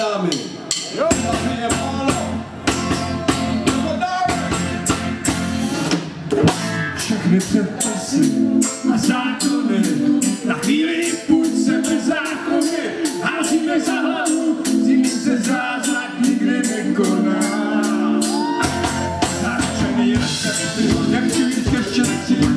námi. Jo. je málo. Všechny předpisy a zákony, na chvíli půjď se bez zákony, házíme za hlavu, s se zázrak nikdy nekoná. Narčený recepty, jak si víc ještě nechci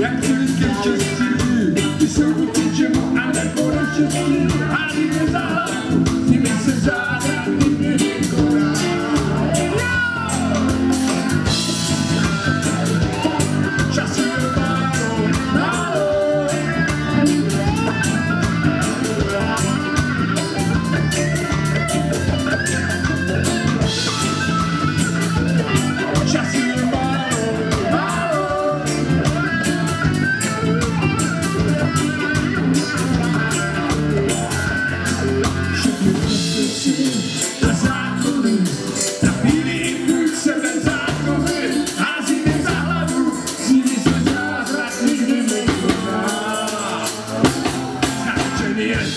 Jak wszystkie wszyscy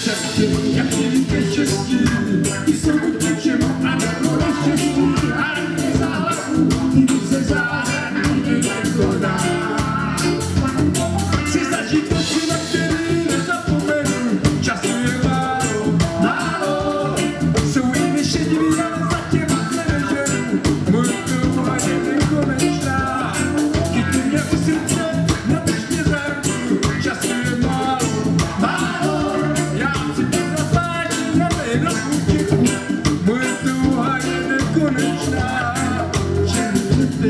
Just to